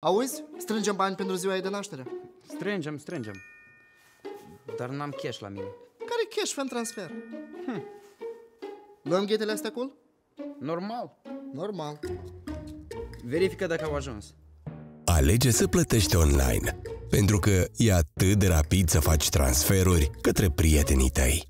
Auzi? Strângem bani pentru ziua ei de naștere. Strângem, strângem. Dar n-am cash la mine. Care cash fă transfer? Hm. Luăm ghetele astea cool? Normal. Normal. Verifică dacă au ajuns. Alege să plătești online, pentru că e atât de rapid să faci transferuri către prietenii tăi.